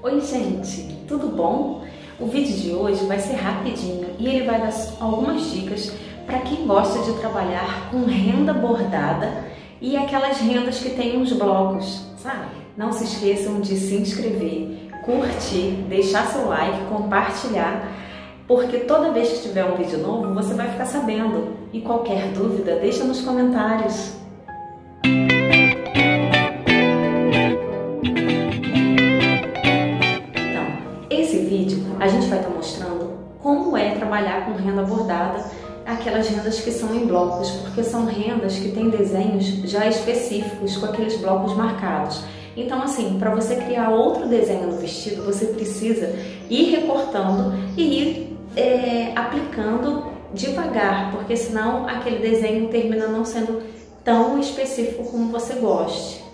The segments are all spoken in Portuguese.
Oi gente, tudo bom? O vídeo de hoje vai ser rapidinho e ele vai dar algumas dicas para quem gosta de trabalhar com renda bordada e aquelas rendas que tem uns blocos, sabe? Não se esqueçam de se inscrever, curtir, deixar seu like, compartilhar, porque toda vez que tiver um vídeo novo você vai ficar sabendo. E qualquer dúvida, deixa nos comentários. É trabalhar com renda bordada, aquelas rendas que são em blocos, porque são rendas que têm desenhos já específicos com aqueles blocos marcados. Então, assim, para você criar outro desenho no vestido, você precisa ir recortando e ir é, aplicando devagar, porque senão aquele desenho termina não sendo tão específico como você goste.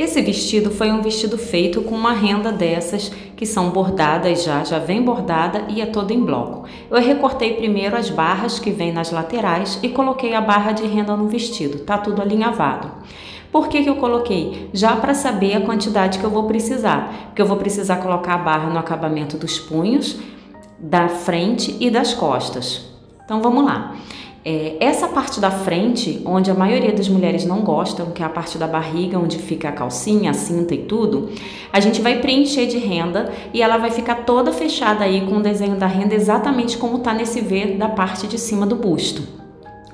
Esse vestido foi um vestido feito com uma renda dessas que são bordadas já, já vem bordada e é todo em bloco. Eu recortei primeiro as barras que vêm nas laterais e coloquei a barra de renda no vestido, tá tudo alinhavado. Por que, que eu coloquei? Já para saber a quantidade que eu vou precisar, porque eu vou precisar colocar a barra no acabamento dos punhos, da frente e das costas. Então vamos lá. É, essa parte da frente, onde a maioria das mulheres não gostam, que é a parte da barriga, onde fica a calcinha, a cinta e tudo, a gente vai preencher de renda e ela vai ficar toda fechada aí com o desenho da renda exatamente como está nesse V da parte de cima do busto.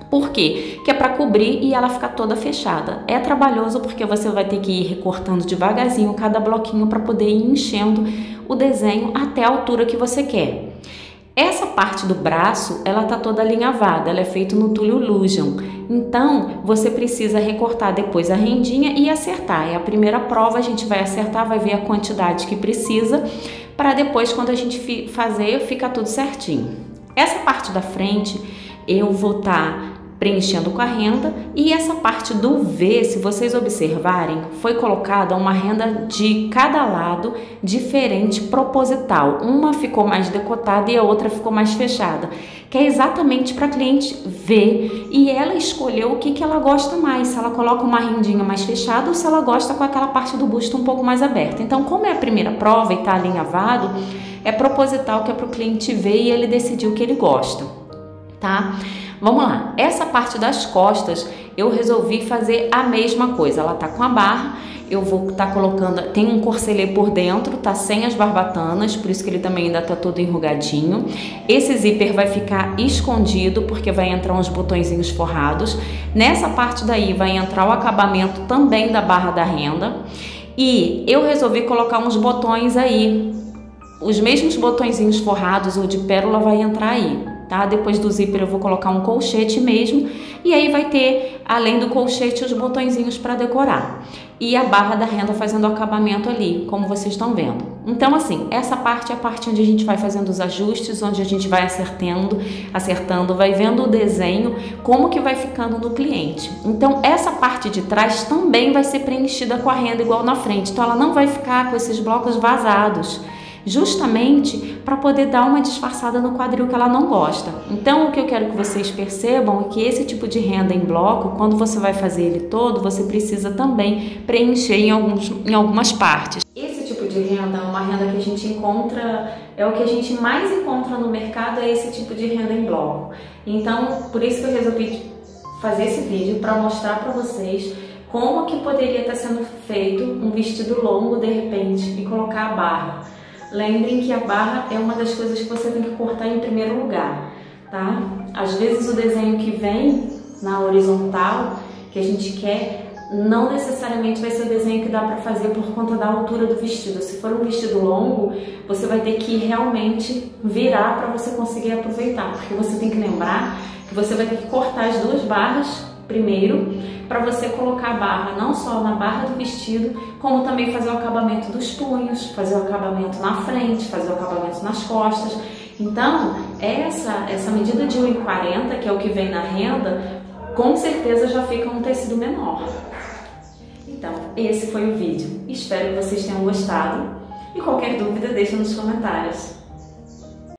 Por quê? Que é para cobrir e ela ficar toda fechada. É trabalhoso porque você vai ter que ir recortando devagarzinho cada bloquinho para poder ir enchendo o desenho até a altura que você quer. Essa parte do braço, ela tá toda alinhavada, ela é feita no túlio Lujan. Então, você precisa recortar depois a rendinha e acertar. É a primeira prova, a gente vai acertar, vai ver a quantidade que precisa, para depois, quando a gente fazer, fica tudo certinho. Essa parte da frente, eu vou estar tá preenchendo com a renda e essa parte do V, se vocês observarem, foi colocada uma renda de cada lado diferente, proposital. Uma ficou mais decotada e a outra ficou mais fechada, que é exatamente para a cliente ver e ela escolheu o que, que ela gosta mais, se ela coloca uma rendinha mais fechada ou se ela gosta com aquela parte do busto um pouco mais aberta. Então, como é a primeira prova e está alinhavado, é proposital que é para o cliente ver e ele decidir o que ele gosta, tá? Vamos lá, essa parte das costas eu resolvi fazer a mesma coisa. Ela tá com a barra, eu vou tá colocando, tem um corcelê por dentro, tá sem as barbatanas, por isso que ele também ainda tá todo enrugadinho. Esse zíper vai ficar escondido porque vai entrar uns botõezinhos forrados. Nessa parte daí vai entrar o acabamento também da barra da renda. E eu resolvi colocar uns botões aí. Os mesmos botõezinhos forrados ou de pérola vai entrar aí tá? Depois do zíper eu vou colocar um colchete mesmo e aí vai ter, além do colchete, os botõezinhos para decorar. E a barra da renda fazendo o acabamento ali, como vocês estão vendo. Então, assim, essa parte é a parte onde a gente vai fazendo os ajustes, onde a gente vai acertando, acertando, vai vendo o desenho, como que vai ficando no cliente. Então, essa parte de trás também vai ser preenchida com a renda igual na frente. Então, ela não vai ficar com esses blocos vazados justamente para poder dar uma disfarçada no quadril que ela não gosta. Então, o que eu quero que vocês percebam é que esse tipo de renda em bloco, quando você vai fazer ele todo, você precisa também preencher em, alguns, em algumas partes. Esse tipo de renda é uma renda que a gente encontra, é o que a gente mais encontra no mercado, é esse tipo de renda em bloco. Então, por isso que eu resolvi fazer esse vídeo para mostrar para vocês como que poderia estar sendo feito um vestido longo de repente e colocar a barra. Lembrem que a barra é uma das coisas que você tem que cortar em primeiro lugar, tá? Às vezes o desenho que vem na horizontal, que a gente quer, não necessariamente vai ser o desenho que dá para fazer por conta da altura do vestido. Se for um vestido longo, você vai ter que realmente virar para você conseguir aproveitar, porque você tem que lembrar que você vai ter que cortar as duas barras primeiro para você colocar a barra não só na barra do vestido, como também fazer o acabamento dos punhos, fazer o acabamento na frente, fazer o acabamento nas costas. Então, essa, essa medida de 1,40, que é o que vem na renda, com certeza já fica um tecido menor. Então, esse foi o vídeo. Espero que vocês tenham gostado. E qualquer dúvida, deixa nos comentários.